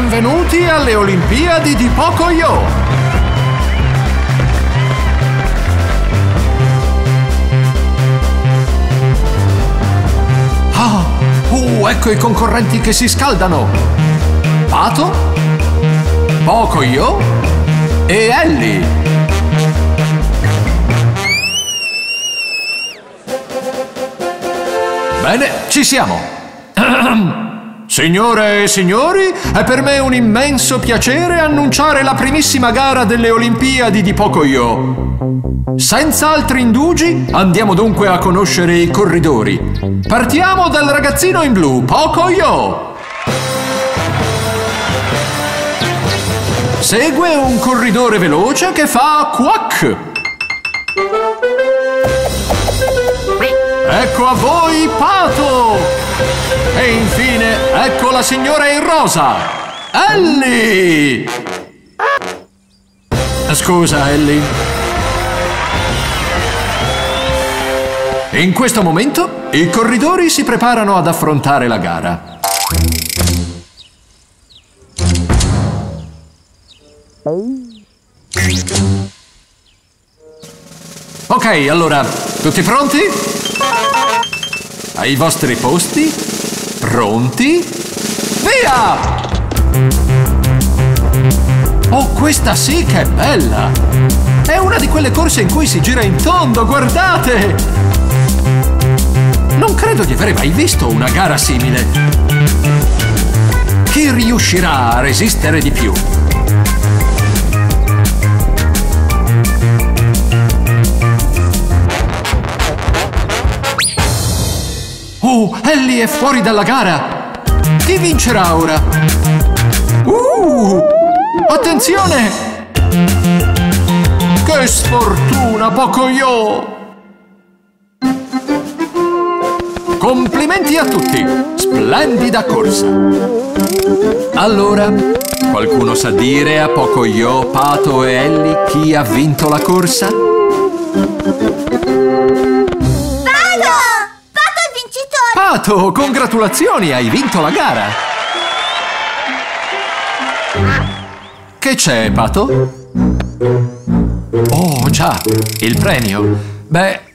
Benvenuti alle Olimpiadi di Pocoyo! Ah, uh, ecco i concorrenti che si scaldano! Pato, Pocoyo e Ellie! Bene, ci siamo! Signore e signori, è per me un immenso piacere annunciare la primissima gara delle Olimpiadi di Pocoyo. Senza altri indugi, andiamo dunque a conoscere i corridori. Partiamo dal ragazzino in blu, Pocoyo. Segue un corridore veloce che fa quack. Ecco a voi, Pato! E infine, ecco la signora in rosa! Ellie! Scusa, Ellie. In questo momento, i corridori si preparano ad affrontare la gara. Ok, allora, tutti pronti? Ai vostri posti? Pronti? Via! Oh, questa sì che è bella! È una di quelle corse in cui si gira in tondo, guardate! Non credo di aver mai visto una gara simile. Chi riuscirà a resistere di più? Ellie è fuori dalla gara! Chi vincerà ora? Uh! Attenzione! Che sfortuna, Pocoyo! Complimenti a tutti! Splendida corsa! Allora, qualcuno sa dire a Pocoyo, Pato e Ellie chi ha vinto la corsa? Pato, congratulazioni, hai vinto la gara! Che c'è, Pato? Oh, già, il premio. Beh,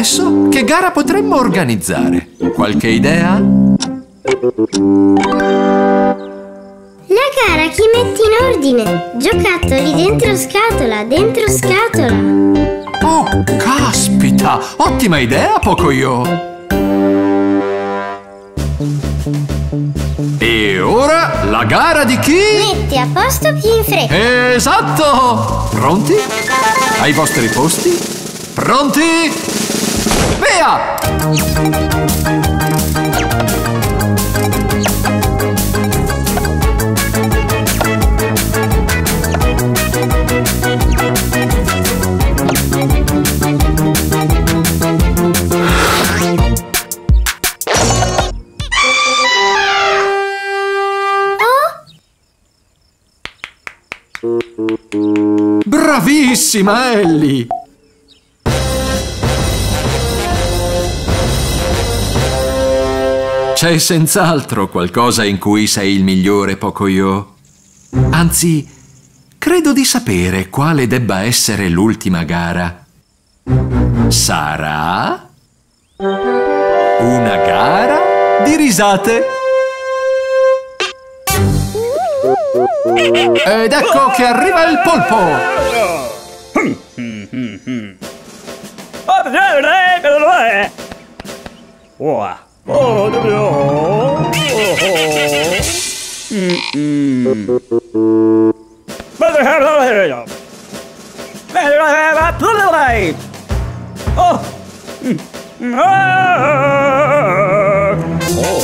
adesso che gara potremmo organizzare? Qualche idea? La gara chi metti in ordine? Giocattoli dentro scatola, dentro scatola. Oh, caspita! Ottima idea, Pocoyo! E ora la gara di chi? Metti a posto più in fretta. Esatto! Pronti? Ai vostri posti? Pronti? Via! Bravissima, Ellie! C'è senz'altro qualcosa in cui sei il migliore, Pocoyo. Anzi, credo di sapere quale debba essere l'ultima gara. Sarà una gara di risate. Ed ecco che arriva il polpo. Wow. 어, 저기요. 음, 음. 맞아, 해라, 해라. 해라, 해라, 불러라이. 어, 음, 음, 아. 오.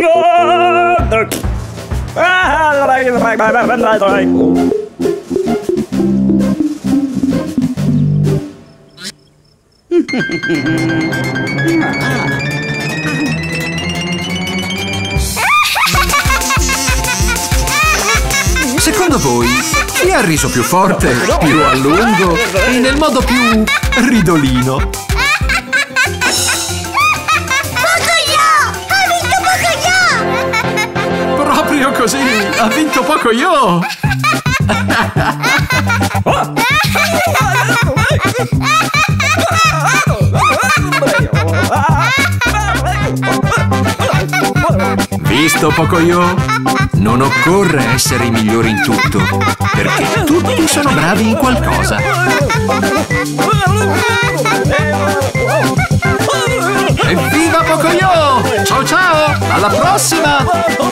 야, 널. 아, 라라이, 라라이, 라라이, 라라이. Secondo voi, chi ha riso più forte, più a lungo e nel modo più ridolino? Proprio così, ha vinto poco io! oh. Visto poco io? Non occorre essere i migliori in tutto, perché tutti sono bravi in qualcosa. Evviva Pocoyo! Ciao ciao! Alla prossima!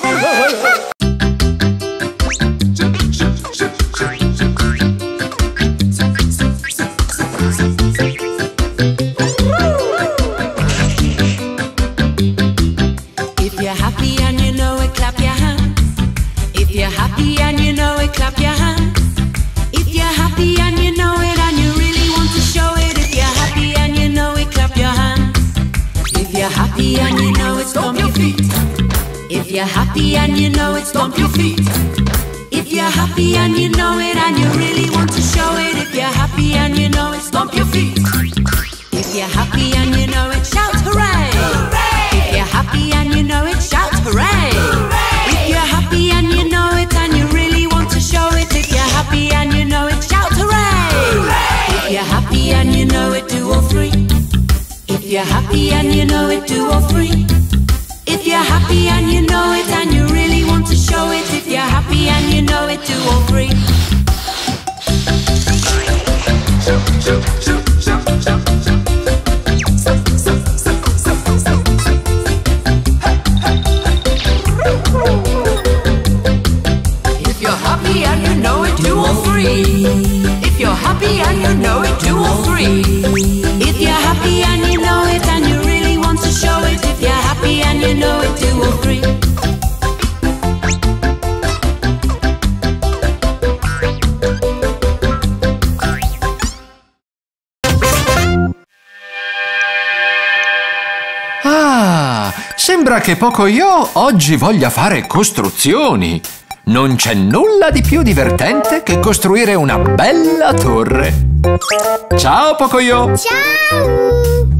Che poco io oggi voglia fare costruzioni. Non c'è nulla di più divertente che costruire una bella torre. Ciao Pocoyo! Ciao!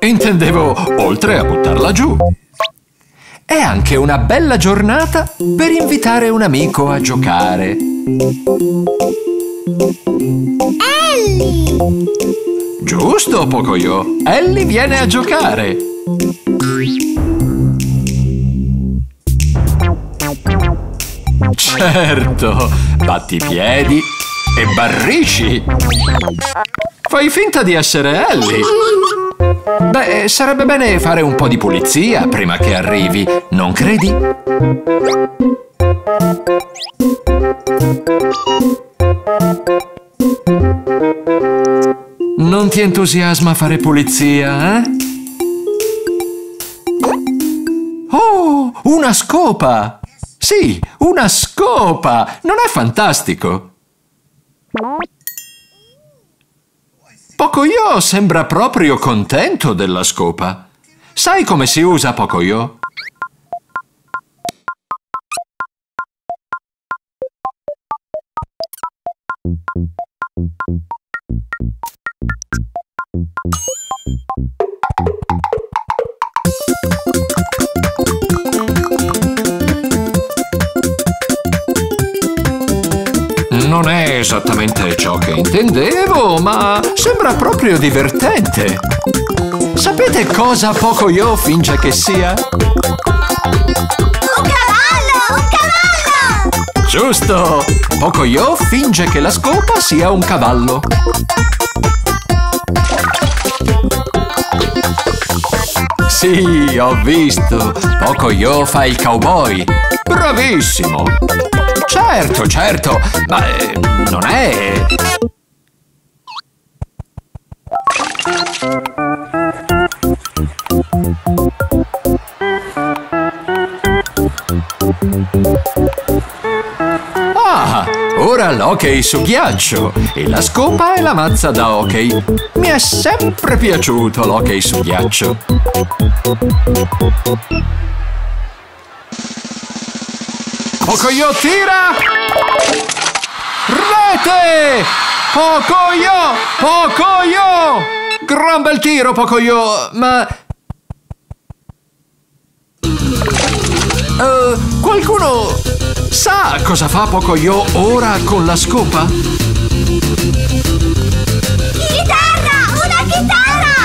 Intendevo oltre a buttarla giù. È anche una bella giornata per invitare un amico a giocare. Ellie! Giusto, Pocoyo. Ellie viene a giocare. Certo, batti i piedi e barrisci. Fai finta di essere Ellie. Beh, sarebbe bene fare un po' di pulizia prima che arrivi, non credi? Non ti entusiasma fare pulizia, eh? Oh, una scopa! Sì, una scopa! Non è fantastico? Pocoyo sembra proprio contento della scopa. Sai come si usa Pocoyo? Non è esattamente ciò che intendevo, ma sembra proprio divertente. Sapete cosa Pocoyo finge che sia? Un cavallo! Un cavallo! Giusto! Pocoyo finge che la scopa sia un cavallo. Sì, ho visto. Pocoyo fa il cowboy. Bravissimo! Certo, certo, ma eh, non è... Ora l'hockey su ghiaccio e la scopa e la mazza da hockey. Mi è sempre piaciuto l'hockey su ghiaccio. Pocoyo tira! Rete! Pocoyo! Pocoyo! Gran bel tiro, Pocoyo, ma... Eh, qualcuno sa cosa fa Pocoyo ora con la scopa? Chitarra! Una chitarra!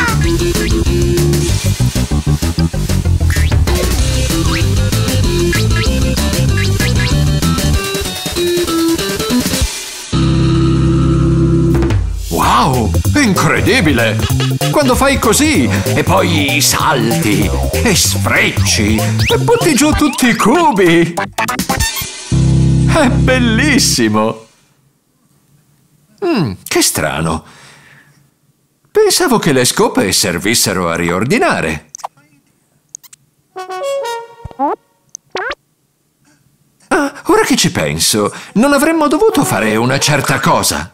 Wow, incredibile! Quando fai così e poi salti e sfrecci e butti giù tutti i cubi! È bellissimo! Mm, che strano. Pensavo che le scope servissero a riordinare. Ah, ora che ci penso, non avremmo dovuto fare una certa cosa.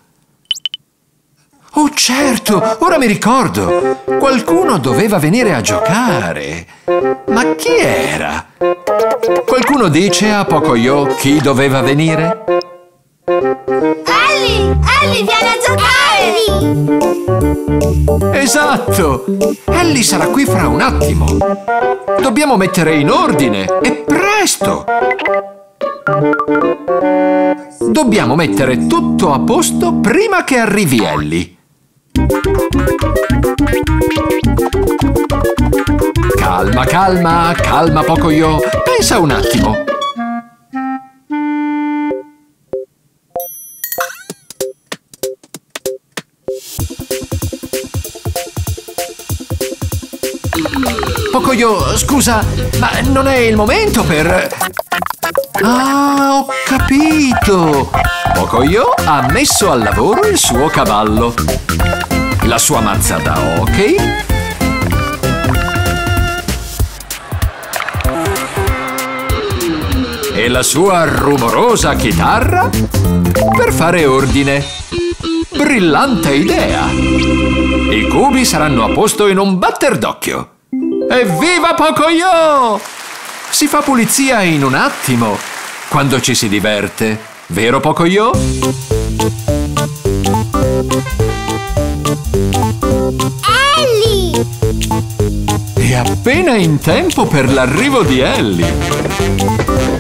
Oh certo, ora mi ricordo. Qualcuno doveva venire a giocare. Ma chi era? Qualcuno dice a Pocoyo chi doveva venire? Ellie! Ellie, vieni a giocare! Esatto! Ellie sarà qui fra un attimo. Dobbiamo mettere in ordine e presto! Dobbiamo mettere tutto a posto prima che arrivi Ellie. Calma, calma, calma Pocoyo. Pensa un attimo. Pocoyo, scusa, ma non è il momento per... Ah, ho capito! Pocoyo ha messo al lavoro il suo cavallo. La sua mazza da hockey. E la sua rumorosa chitarra per fare ordine. Brillante idea! I cubi saranno a posto in un batter d'occhio. Evviva Pocoyo! Si fa pulizia in un attimo, quando ci si diverte. Vero Pocoyo? Ellie! È appena in tempo per l'arrivo di Ellie.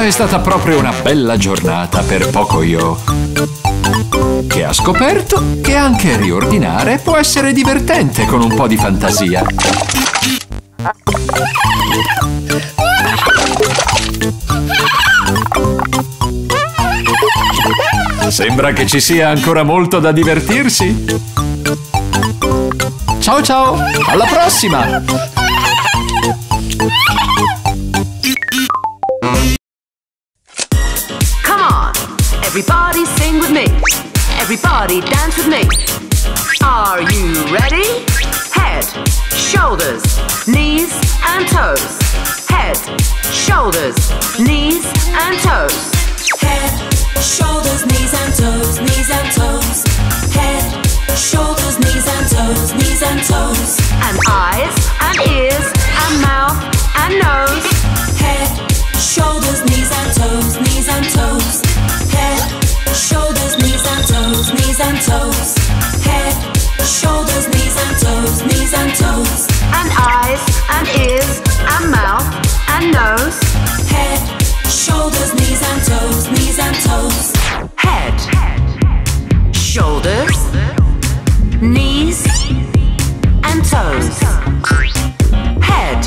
È stata proprio una bella giornata per Pocoyo. Che ha scoperto che anche riordinare può essere divertente con un po' di fantasia. Sembra che ci sia ancora molto da divertirsi. Ciao ciao, alla prossima! And nose. Head, shoulders, knees and toes, knees and toes. Head, shoulders, knees and toes. Head,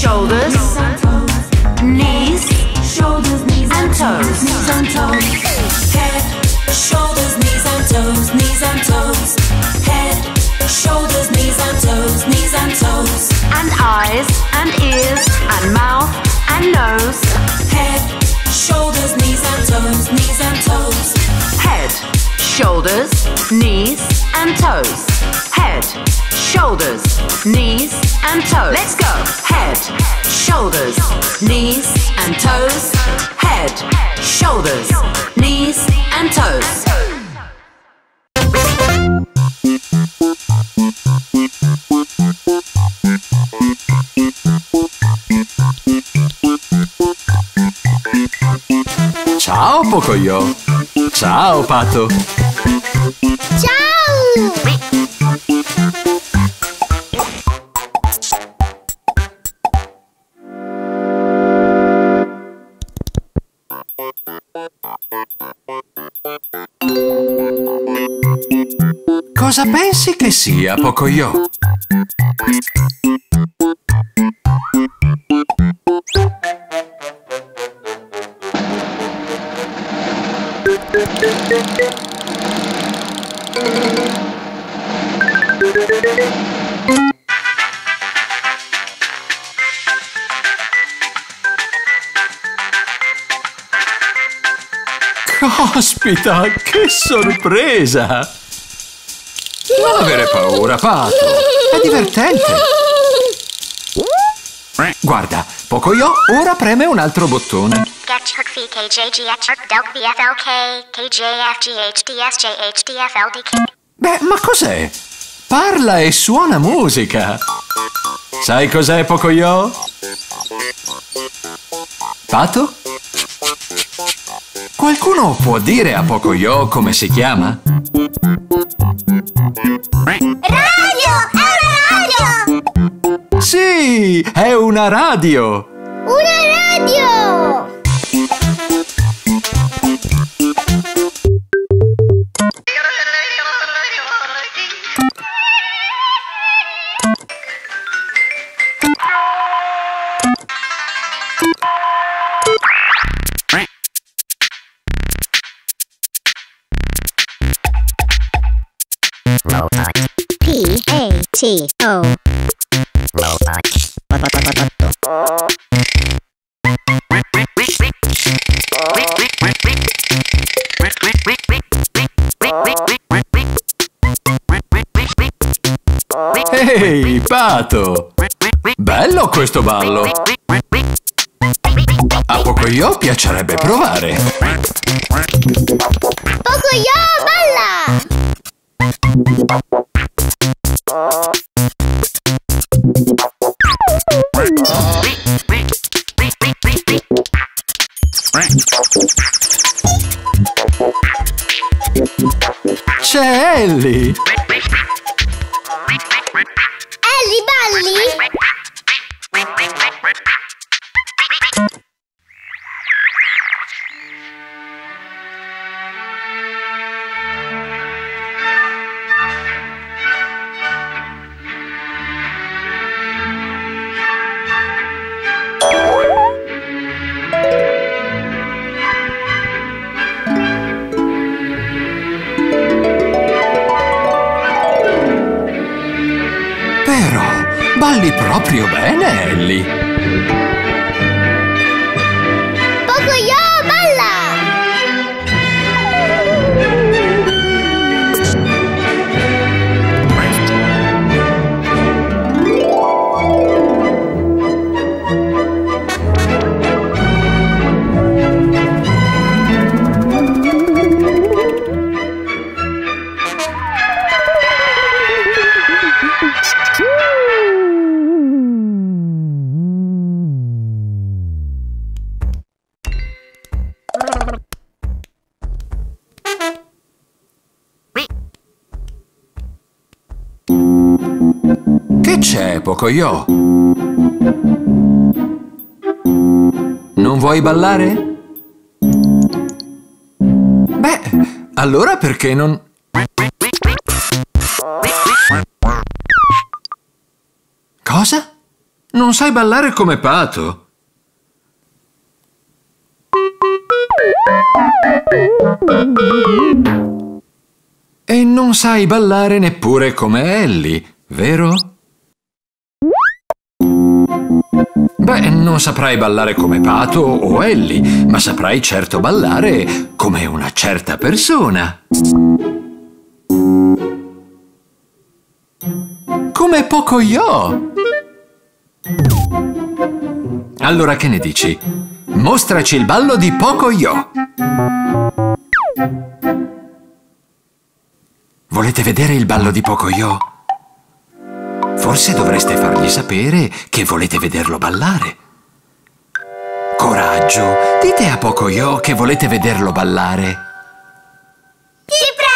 shoulders, knees Shoulders, knees and toes. knees and toes. Head, shoulders, knees and toes, knees and toes. Head, shoulders, knees and toes, knees and toes. And eyes and nose. Head, shoulders, knees and toes, knees and toes. Head, shoulders, knees, and toes. Head, shoulders, knees, and toes. Let's go. Head, shoulders, knees, and toes. Head, shoulders, knees, and toes. Ciao Pocoyo. Ciao Pato. Ciao! Cosa pensi che sia Pocoyo? Caspita, che sorpresa! Non avere paura, Pato. È divertente. Guarda, Pocoyo ora preme un altro bottone. Beh, ma cos'è? Parla e suona musica. Sai cos'è, Pocoyo? Pato? Qualcuno può dire a Pocoyo come si chiama? Radio! È una radio! Sì, è una radio. Una radio! T O. Ehi, Pato! Bello questo ballo. A Pocoyo piacerebbe provare. Pocoyo, balla! C'è Ellie! Ellie, balli? Balli proprio bene, Ellie. C'è, Pocoyo? Non vuoi ballare? Beh, allora perché non... Cosa? Non sai ballare come Pato? E non sai ballare neppure come Ellie, vero? Beh, non saprai ballare come Pato o Ellie, ma saprai certo ballare come una certa persona. Come Pocoyo! Allora che ne dici? Mostraci il ballo di Pocoyo! Volete vedere il ballo di Pocoyo? Forse dovreste fargli sapere che volete vederlo ballare. Coraggio, dite a Pocoyo che volete vederlo ballare. Ti prego,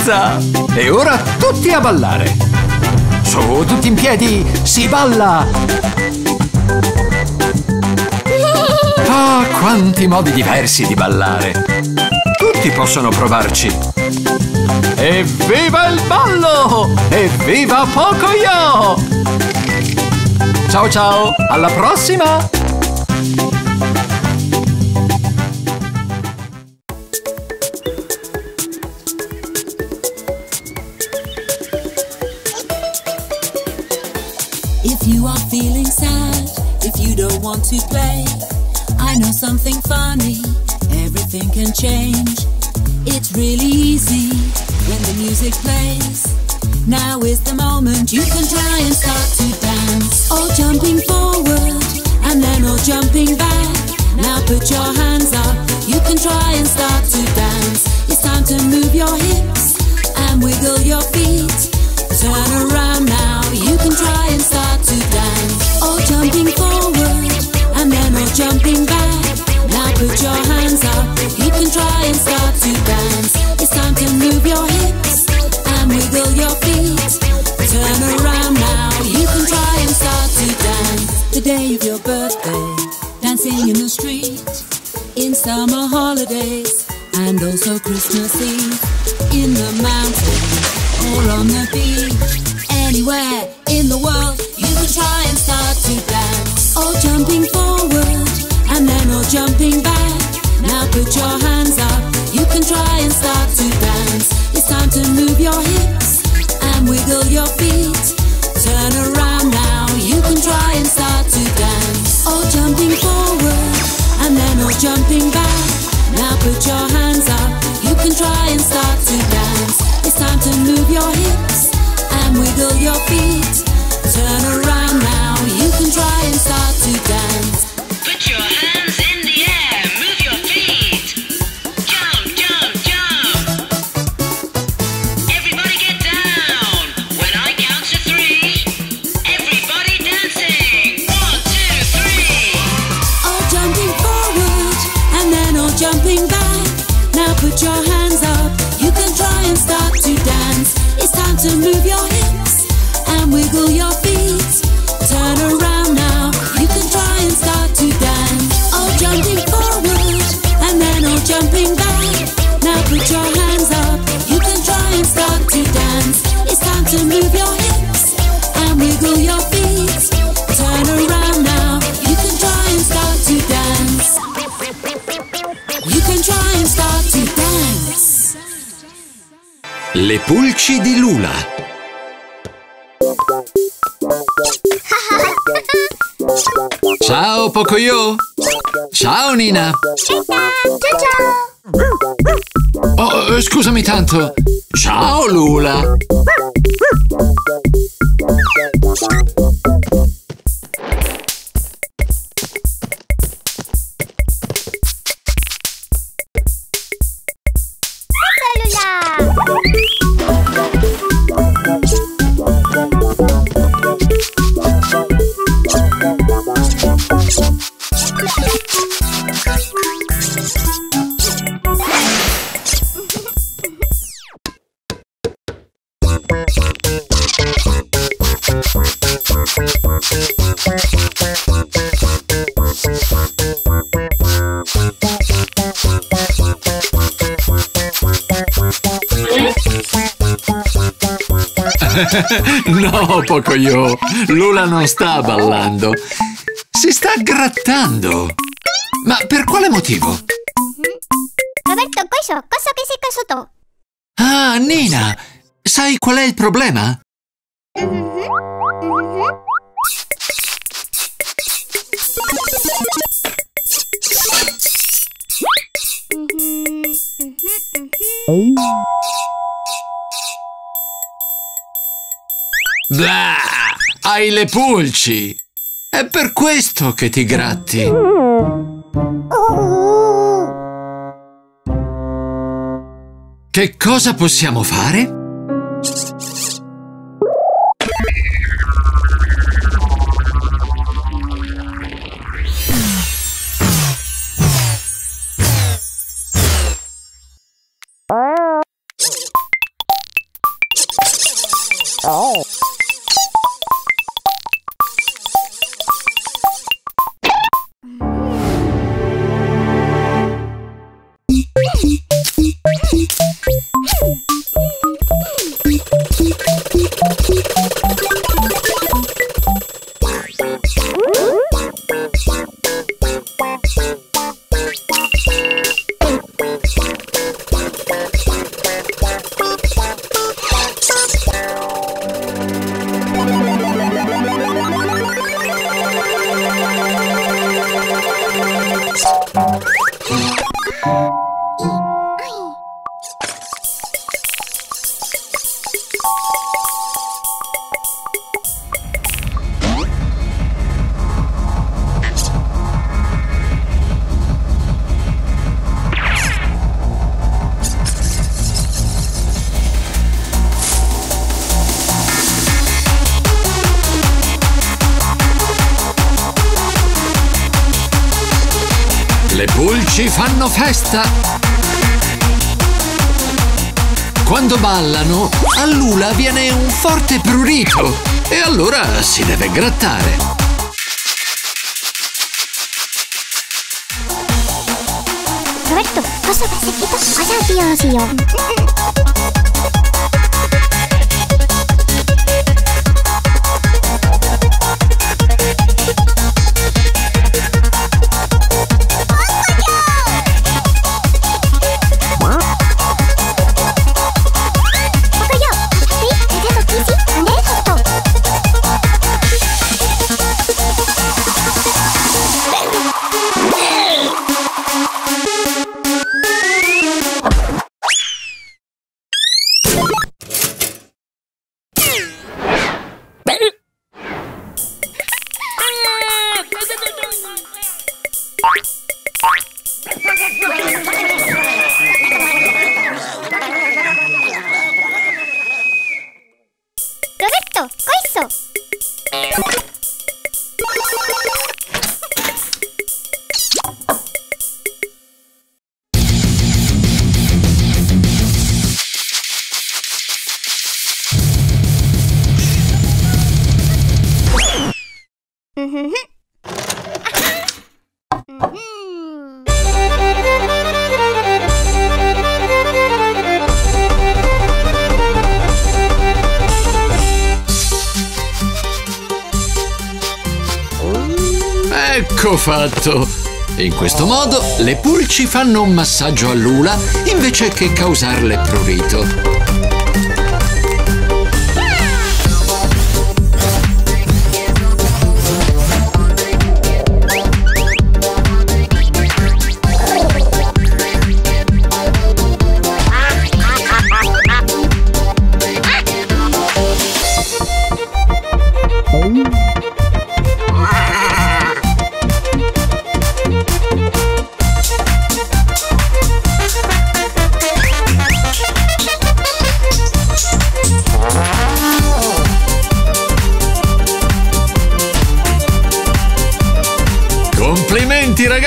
forza! E ora tutti a ballare! Su, tutti in piedi, si balla! Ah, quanti modi diversi di ballare! Tutti possono provarci! Evviva il ballo! Evviva Pocoyo! Ciao ciao, alla prossima! Want to play, I know something funny, everything can change. It's really easy when the music plays. Now is the moment you can try and start to dance. All jumping forward and then all jumping back. Now put your hands up, you can try and start to dance. It's time to move your hips and wiggle your feet. Turn around now, you can try and start to dance. All jumping forward and then all jumping back. Now put your hands up, you can try and start to dance. It's time to move your hips and wiggle your feet. Turn around now, you can try and start to dance. The day of your birthday, dancing in the street, in summer holidays, and also Christmas Eve, in the mountains or on the beach, anywhere in the world, you can try and start to dance. All jumping forward and then all jumping back. Now put your hands up, you can try and start to dance. It's time to move your hips and wiggle your feet. Turn around now, you can try and start to dance. All jumping forward and then all jumping back. Now put your hands up, you can try and start to dance. It's time to move your hips and wiggle your feet. Turn around now, you can try and start to dance. Pulci di Lula. Ciao Pocoyo. Ciao Nina. Ciao ciao! Oh, eh, scusami tanto. Ciao. Lula! No, Pocoyo. Lula non sta ballando. Si sta grattando. Ma per quale motivo? Roberto, questo, cosa che sei caso tu? Ah, Nina, sai qual è il problema? Blah, hai le pulci. È per questo che ti gratti. Che cosa possiamo fare? Festa! Quando ballano, a Lula viene un forte prurito e allora si deve grattare. Roberto, cosa passettito? Cosa fiosi Roberto, fatto! In questo modo le pulci fanno un massaggio a Lula invece che causarle prurito.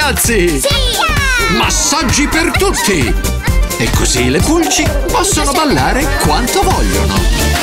Ragazzi! Massaggi per tutti! E così le pulci possono ballare quanto vogliono.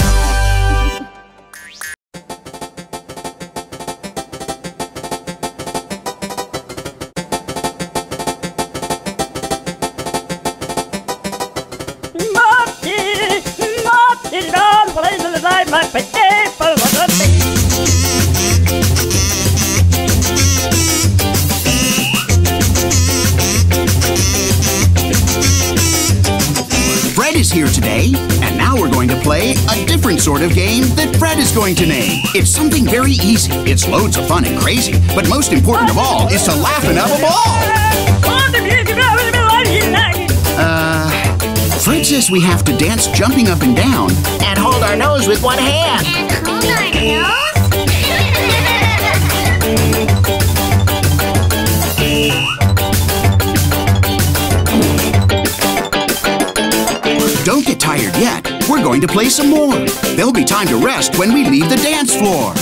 A different sort of game that Fred is going to name. It's something very easy. It's loads of fun and crazy. But most important of all is to laugh and have a ball. Uh, Fred says we have to dance jumping up and down. And hold our nose with one hand. And hold our nose. Don't get tired yet. We're going to play some more. There'll be time to rest when we leave the dance floor.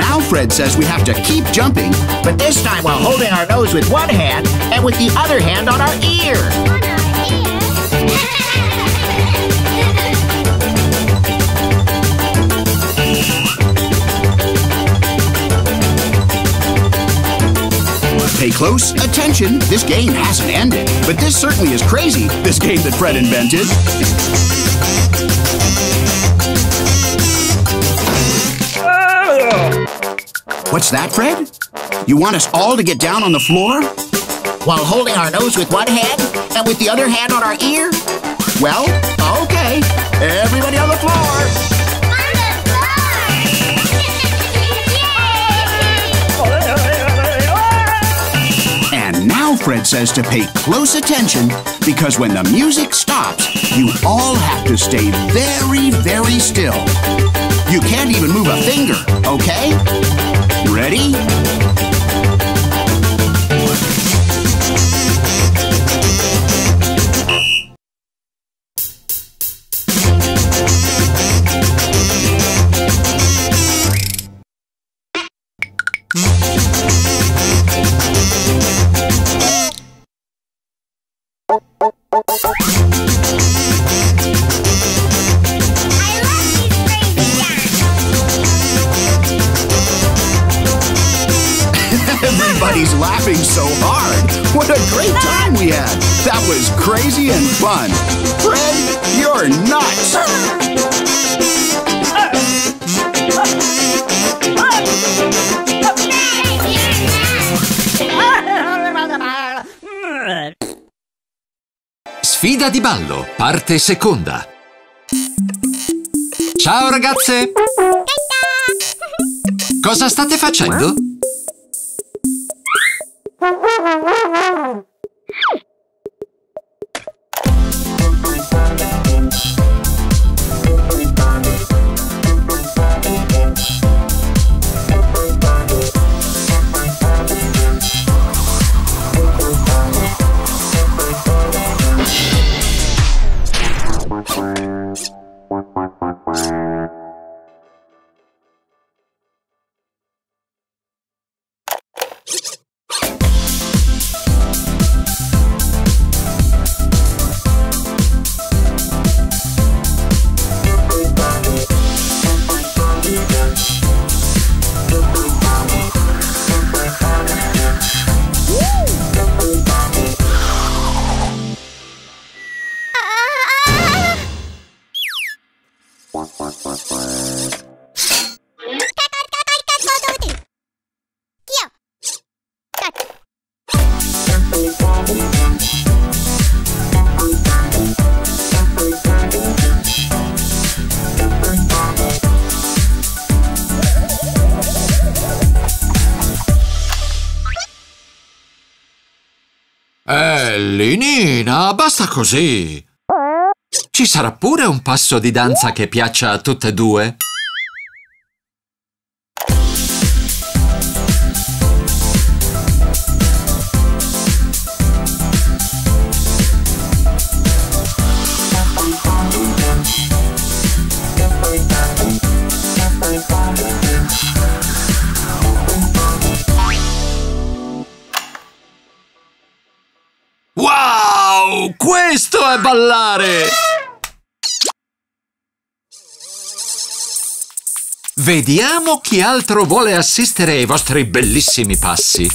Now Fred says we have to keep jumping. But this time while holding our nose with one hand and with the other hand on our ear. On our ear. Close attention. This game hasn't ended. But this certainly is crazy, this game that Fred invented. What's that, Fred? You want us all to get down on the floor? While holding our nose with one hand and with the other hand on our ear. Well, okay. Everybody on the floor. Fred says to pay close attention because when the music stops, you all have to stay very, very still. You can't even move a finger, okay? Ready? Di ballo, parte seconda. Ciao ragazze! Cosa state facendo? Così. Ci sarà pure un passo di danza che piaccia a tutte e due? Questo è ballare! Vediamo chi altro vuole assistere ai vostri bellissimi passi.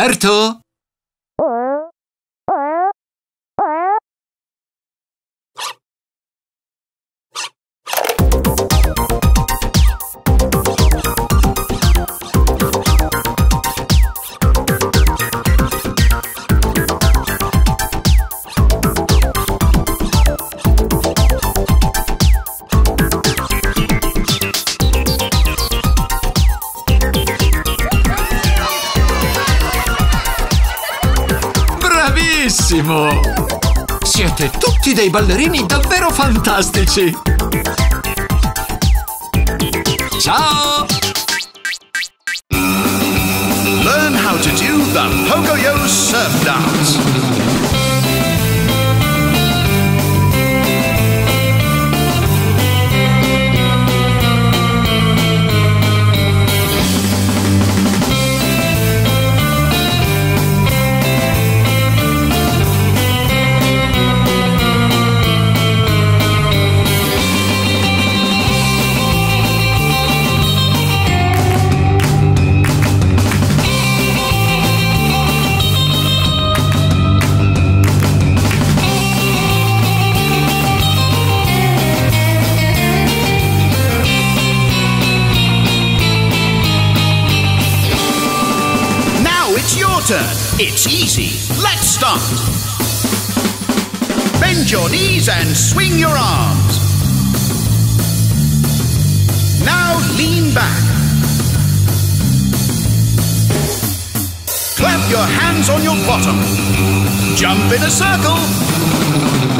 Roberto? Dei ballerini davvero fantastici! It's easy. Let's start. Bend your knees and swing your arms. Now lean back. Clap your hands on your bottom. Jump in a circle.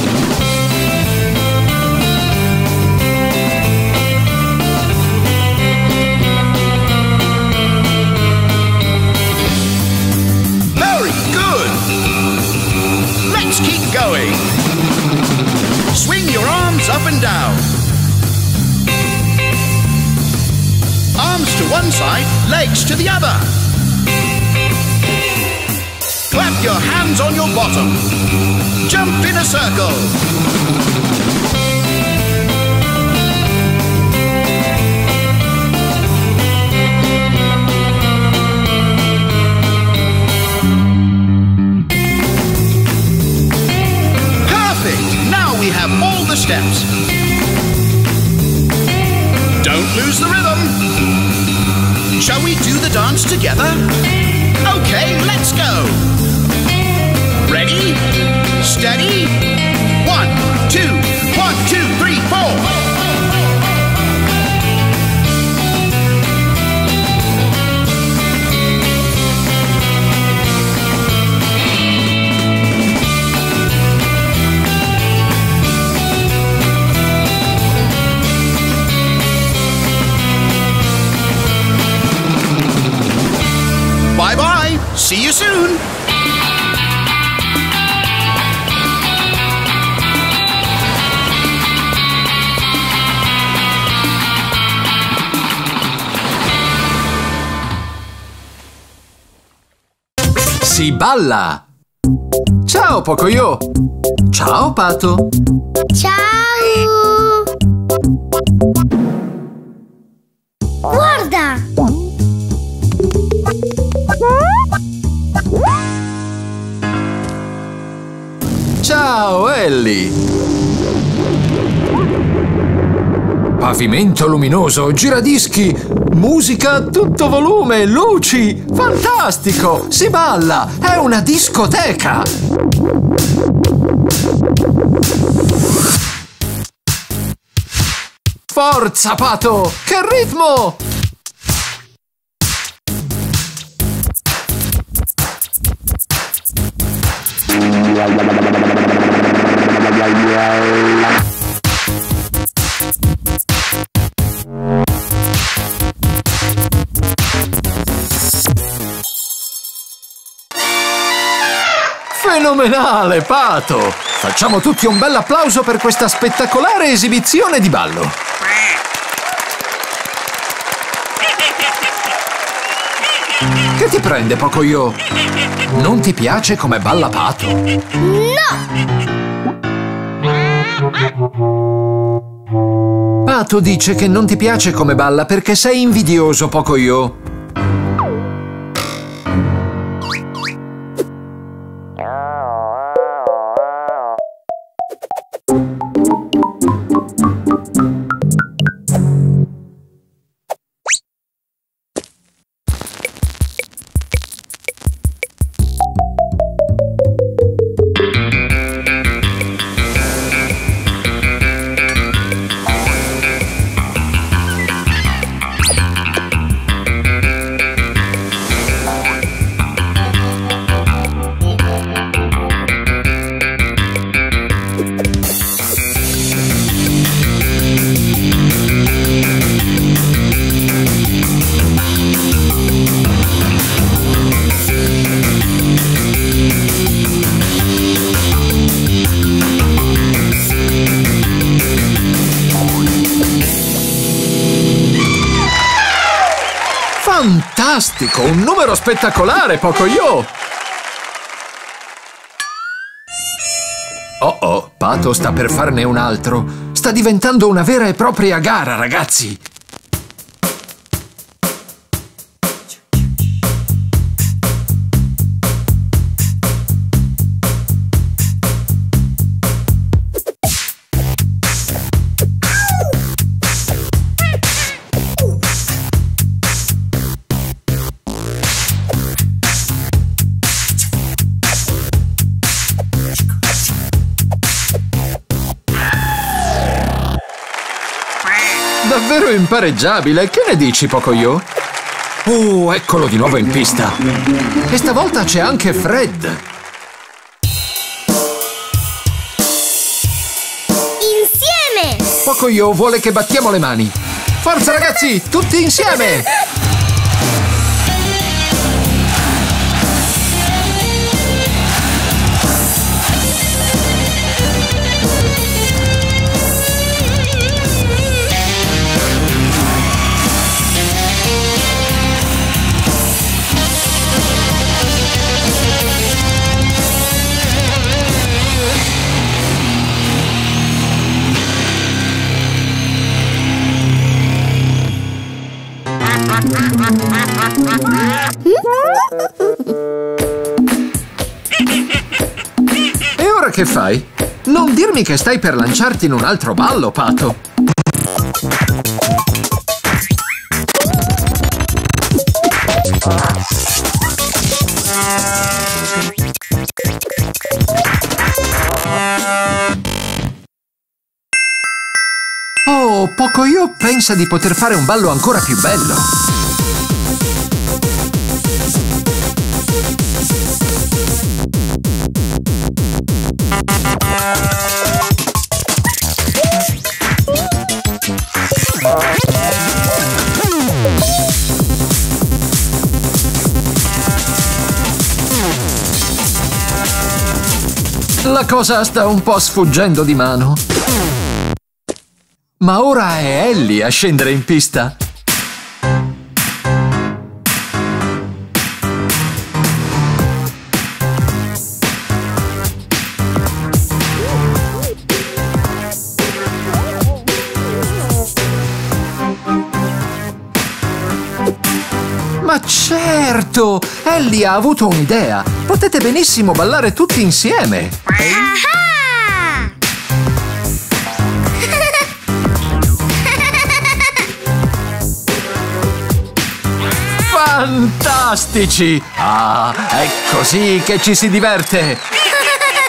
Going. Swing your arms up and down. Arms to one side, legs to the other. Clap your hands on your bottom. Jump in a circle. Steps. Don't lose the rhythm. Shall we do the dance together? Okay, let's go. Ready? Steady? One, two, one, two, three, four. Si balla! Ciao Pocoyo! Ciao Pato! Ciao! Guarda! Ciao Ellie! Pavimento luminoso, giradischi, musica a tutto volume, luci! Fantastico! Si balla! È una discoteca! Forza, Pato! Che ritmo! Fenomenale, Pato! Facciamo tutti un bel applauso per questa spettacolare esibizione di ballo. Che ti prende, Pocoyo? Non ti piace come balla Pato? Pato dice che non ti piace come balla perché sei invidioso, Pocoyo. Fantastico! Numero spettacolare, Pocoyo! Oh oh, Pato sta per farne un altro. Sta diventando una vera e propria gara, ragazzi! Impareggiabile, che ne dici, Pocoyo? Oh, eccolo di nuovo in pista! E stavolta c'è anche Fred! Insieme! Pocoyo vuole che battiamo le mani! Forza ragazzi, tutti insieme! Che fai? Non dirmi che stai per lanciarti in un altro ballo, Pato! Oh, Pocoyo pensa di poter fare un ballo ancora più bello! Cosa sta un po' sfuggendo di mano. Ma ora è Ellie a scendere in pista. Certo! Ellie ha avuto un'idea! Potete benissimo ballare tutti insieme! Ah! Fantastici! Ah, è così che ci si diverte!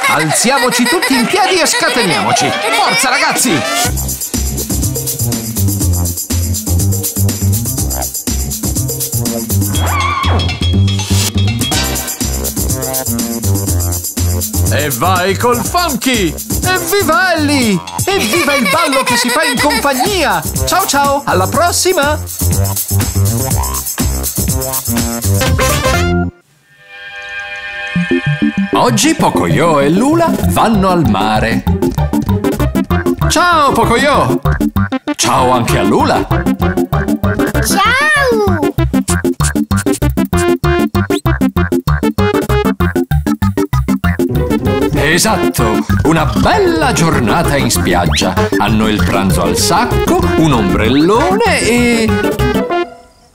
Alziamoci tutti in piedi e scateniamoci! Forza ragazzi! E vai col funky! Evviva Ellie! Evviva il ballo che si fa in compagnia! Ciao ciao, alla prossima! Oggi Pocoyo e Lula vanno al mare. Ciao Pocoyo! Ciao anche a Lula! Ciao! Esatto, una bella giornata in spiaggia. Hanno il pranzo al sacco, un ombrellone e...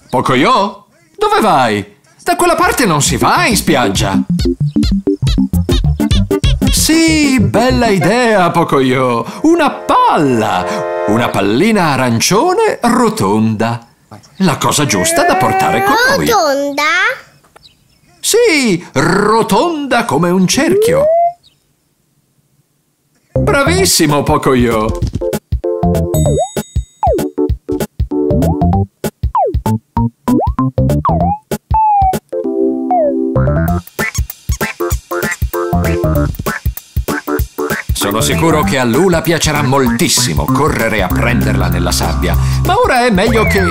Pocoyo? Dove vai? Da quella parte non si va in spiaggia. Sì, bella idea, Pocoyo. Una palla. Una pallina arancione rotonda. La cosa giusta da portare con noi. Rotonda? Sì, rotonda come un cerchio. Bravissimo, Pocoyo. Sono sicuro che a Lula piacerà moltissimo correre a prenderla nella sabbia, ma ora è meglio che...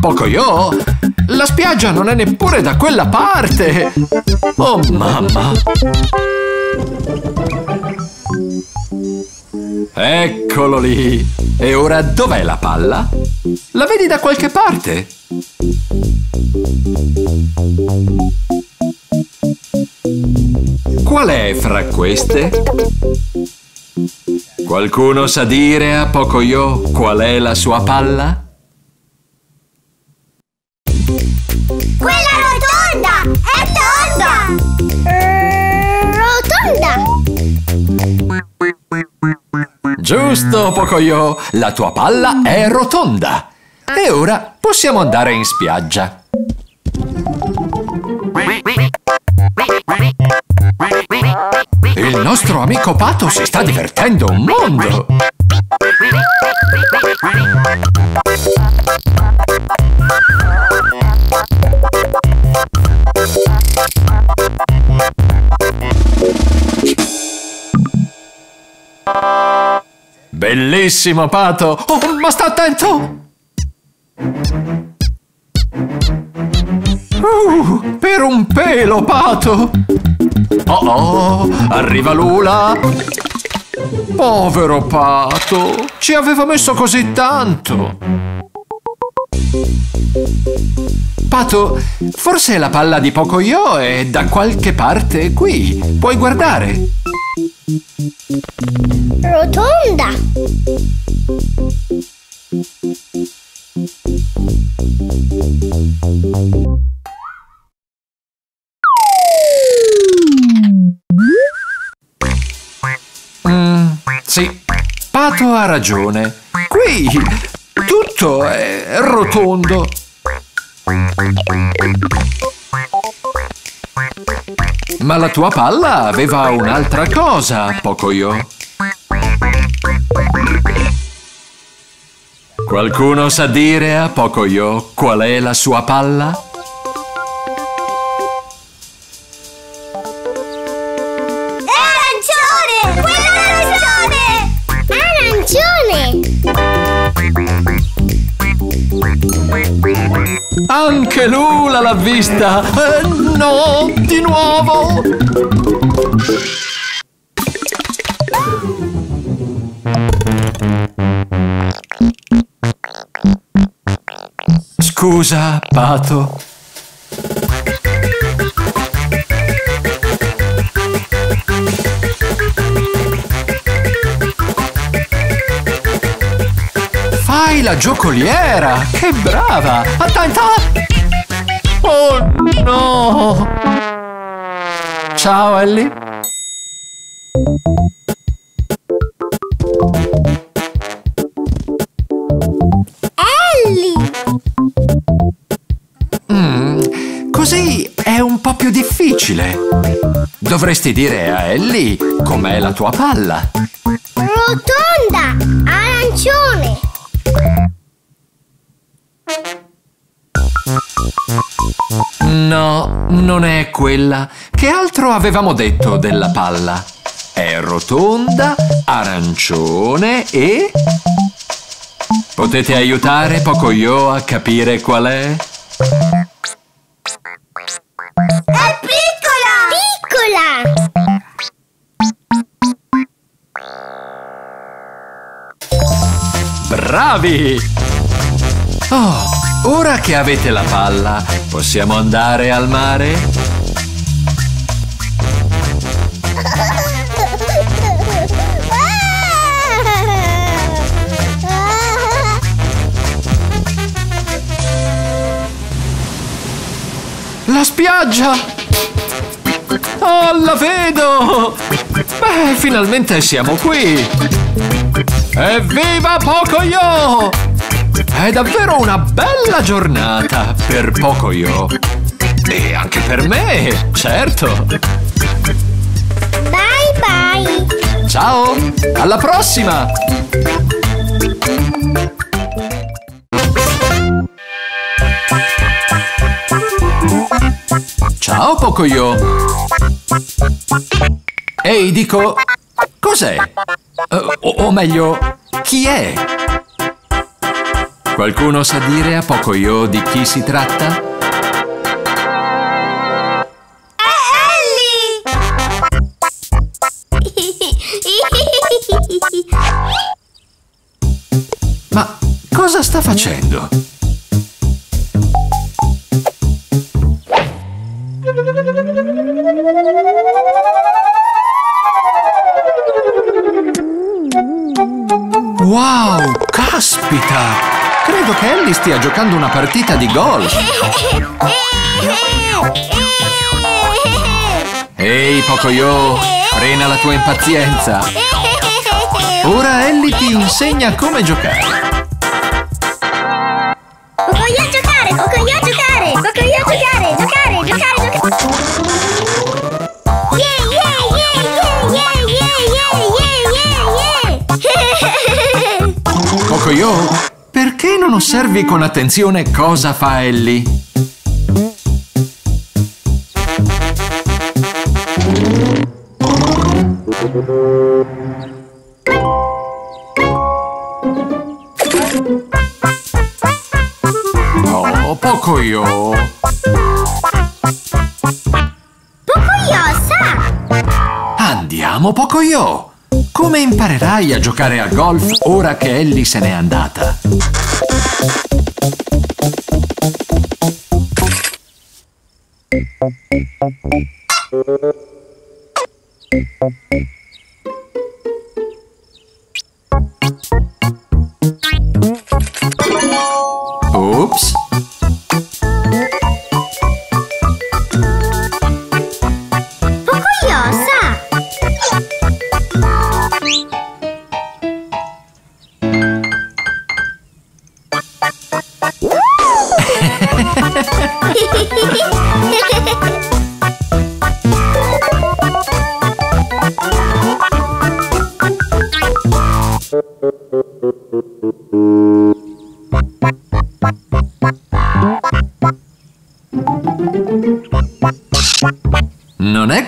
Pocoyo, la spiaggia non è neppure da quella parte. Oh mamma. Eccolo lì. E ora dov'è la palla? La vedi da qualche parte? Qual è fra queste? Qualcuno sa dire a Pocoyo qual è la sua palla? Giusto, Pocoyo! La tua palla è rotonda. E ora possiamo andare in spiaggia. Il nostro amico Pato si sta divertendo un mondo. Bellissimo, Pato! Oh, ma sta attento! Uh, per un pelo, Pato! Oh oh, arriva Lula! Povero Pato! Ci aveva messo così tanto! Pato, forse la palla di Pocoyo è da qualche parte qui. Puoi guardare? Rotonda! Mm, sì, Pato ha ragione. Qui tutto è rotondo. Ma la tua palla aveva un'altra cosa, Pocoyo. Qualcuno sa dire a Pocoyo qual è la sua palla? È arancione! Quella arancione! Arancione! Anche Lula l'ha vista! Eh, no, di nuovo! Scusa, Pato. Fai la giocoliera! Che brava! Attenta! Oh no! Ciao Ellie! Ellie! Mm, così è un po' più difficile. Dovresti dire a Ellie com'è la tua palla. Rotonda! Arancione! No, non è quella. Che altro avevamo detto della palla? È rotonda, arancione e... Potete aiutare Pocoyo a capire qual è? È piccola! Piccola! Bravi! Oh, Ora che avete la palla, possiamo andare al mare? La spiaggia! Oh, la vedo! Beh, finalmente siamo qui! Evviva Pocoyo! È davvero una bella giornata per Pocoyo! E anche per me, certo! Bye bye! Ciao! Alla prossima! Ciao Pocoyo! Ehi, dico, cos'è? Eh, o, o meglio, chi è? Qualcuno sa dire a Pocoyo di chi si tratta? Ellie! Ma cosa sta facendo? Wow, caspita! Credo che Ellie stia giocando una partita di golf. Ehi, Pocoyo, frena la tua impazienza. Ora Ellie ti insegna come giocare. Osservi con attenzione cosa fa Ellie? Oh, Pocoyo. Pocoyo sa. Andiamo, Pocoyo. Come imparerai a giocare a golf ora che Ellie se n'è andata?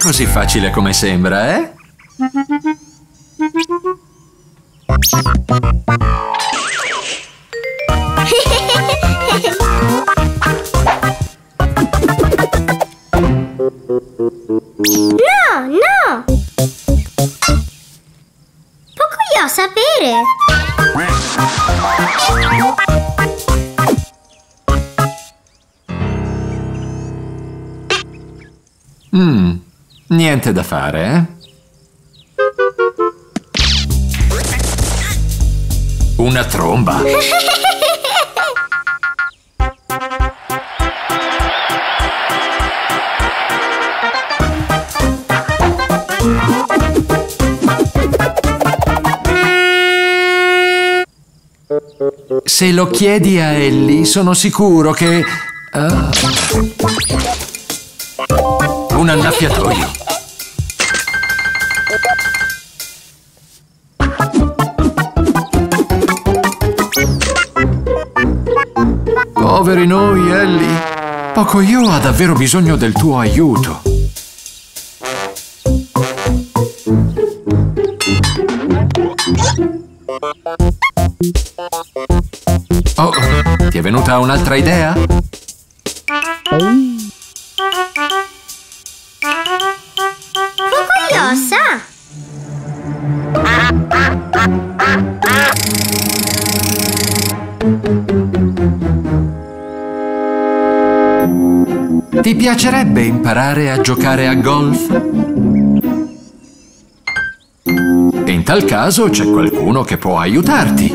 Così facile come sembra, eh? Niente da fare, eh? Una tromba. Se lo chiedi a Ellie, sono sicuro che... Pocoyo ha davvero bisogno del tuo aiuto. Oh, ti è venuta un'altra idea? Pocoyo sa. Piacerebbe imparare a giocare a golf? In tal caso c'è qualcuno che può aiutarti.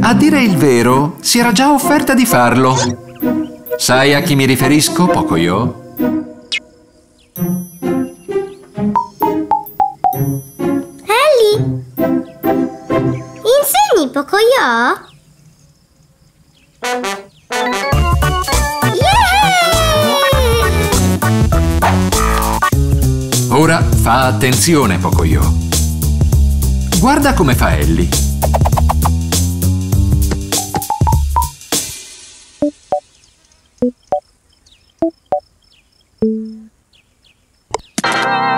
A dire il vero, si era già offerta di farlo. Sai a chi mi riferisco, Pocoyo? Ellie? Insegni Pocoyo? Yeah! Attenzione, Pocoyo. Guarda come fa Ellie.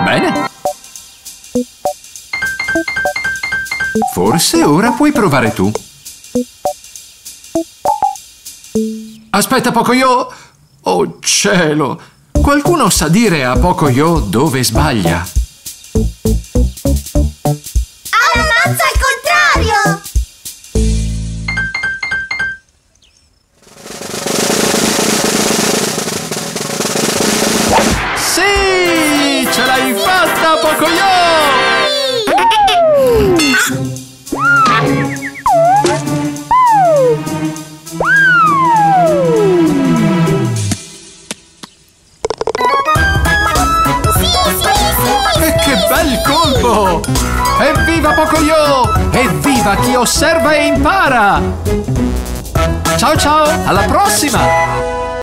Bene. Forse ora puoi provare tu. Aspetta, Pocoyo! Oh cielo! Qualcuno sa dire a Pocoyo dove sbaglia? Al contrario! Sì! Ce l'hai fatta, Pocoyo! Bel colpo! Evviva Pocoyo! Evviva chi osserva e impara! Ciao ciao, alla prossima!